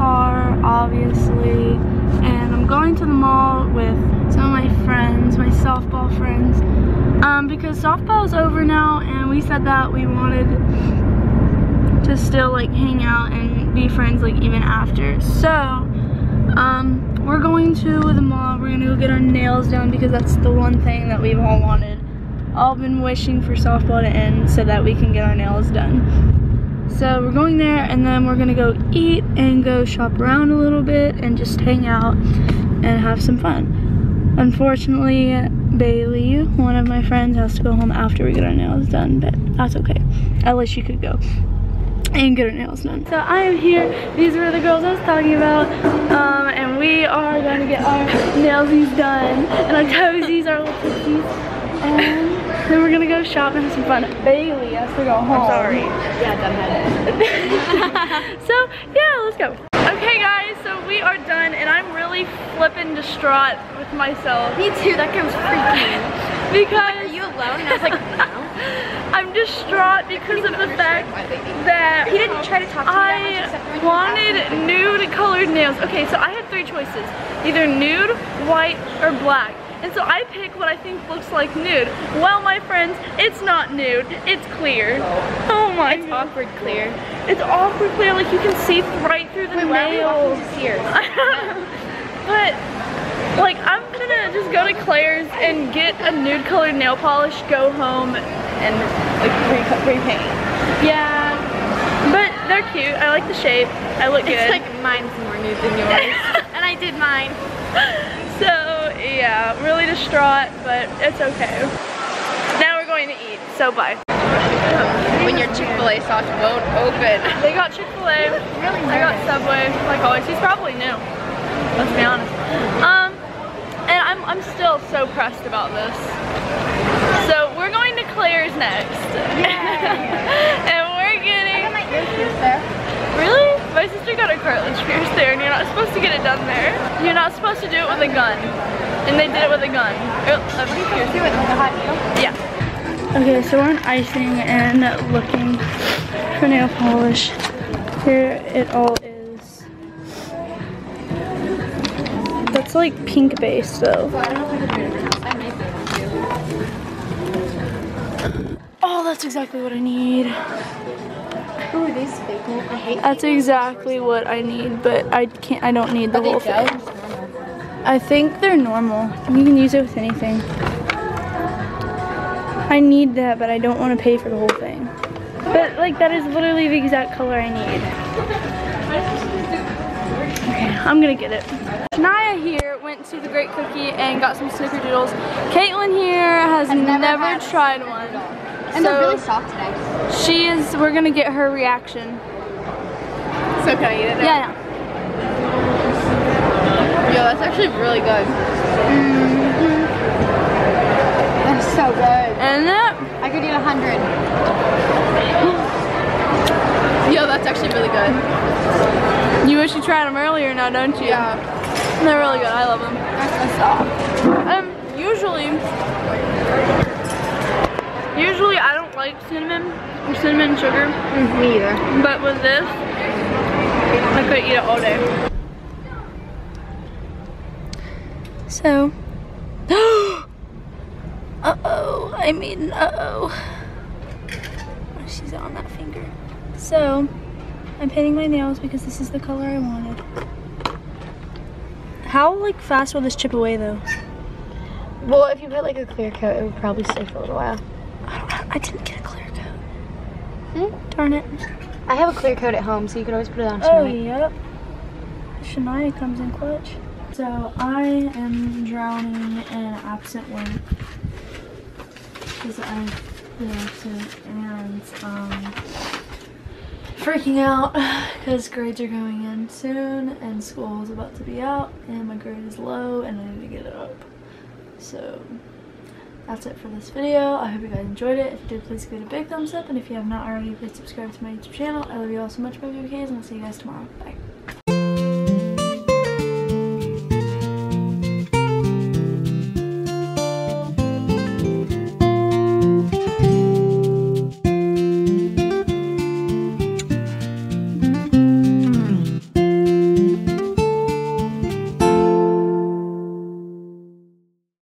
Car, obviously, and I'm going to the mall with some of my friends, my softball friends, um, because softball's over now, and we said that we wanted to still like hang out and be friends like even after. So, um, we're going to the mall. We're gonna go get our nails done because that's the one thing that we've all wanted. All been wishing for softball to end so that we can get our nails done. So we're going there and then we're gonna go eat and go shop around a little bit and just hang out and have some fun. Unfortunately, Bailey, one of my friends, has to go home after we get our nails done, but that's okay. At least she could go and get her nails done. So I am here. These were the girls I was talking about. Um, and we are going to get our nailsies done. And our toesies, our little tootsies. And then we're going to go shop and have some fun. Bailey has to go home. I'm sorry. Yeah, dumbhead. so, yeah, let's go. Okay guys, so we are done and I'm really flipping distraught with myself. Me too, that guy was freaking. because like, are you alone? And I was like, no. I'm distraught because of the fact that he didn't try to talk to me I wanted nude colored nails. Okay, so I had three choices. Either nude, white, or black. And so I pick what I think looks like nude. Well, my friends, it's not nude, it's clear. Oh my It's God. awkward clear. It's awkward clear, like you can see right through the Wait, nails. but like I'm gonna just go to Claire's and get a nude colored nail polish, go home and like repaint. Yeah, but they're cute. I like the shape. I look good. It's like mine's more nude than yours. and I did mine. Distraught, but it's okay. Now we're going to eat, so bye. When your Chick-fil-A sauce won't open. They got Chick-fil-A. Really I got Subway, like always. He's probably new. Let's be honest. Um, and I'm, I'm still so pressed about this. So we're going to Claire's next. and we're getting... I got my ear pierced there. Really? My sister got her cartilage pierced there and you're not supposed to get it done there. You're not supposed to do it with a gun. And they did it with a gun. Oh, uh, what are you supposed to do it with a hot needle? Yeah. Okay, so we're on icing and looking for nail polish. Here it all is. That's like pink base though. Oh, that's exactly what I need. Ooh, these fake. I hate That's exactly what I need, but I can't. I don't need the whole thing. I think they're normal. You can use it with anything. I need that, but I don't want to pay for the whole thing. But like that is literally the exact color I need. Okay, I'm gonna get it. Shania here went to the Great Cookie and got some snickerdoodles. Caitlin here has never, never tried one. And so they're really soft today. She is, we're gonna get her reaction. So can I eat it now? Yeah, Yo, that's actually really good. Mm -hmm. That's so good. And that? I could eat a hundred. Yo, that's actually really good. You wish you tried them earlier now, don't you? Yeah. They're really good. I love them. That's so soft. Um, usually I don't like cinnamon, or cinnamon sugar. Mm, me either. But with this, I could eat it all day. So, uh-oh, I made an uh-oh. She's on that finger. So, I'm painting my nails because this is the color I wanted. How, like, fast will this chip away, though? Well, if you put, like, a clear coat, it would probably stay for a little while. I don't. I didn't get a clear coat. Hmm? Darn it. I have a clear coat at home, so you could always put it on tonight. Oh, yep. Shania comes in clutch. So I am drowning in absent work because I'm been absent and um, freaking out because grades are going in soon and school is about to be out and my grade is low and I need to get it up. So that's it for this video. I hope you guys enjoyed it. If you did, please give it a big thumbs up. And if you have not already, please subscribe to my YouTube channel. I love you all so much, my BBKs, and I'll see you guys tomorrow. Bye.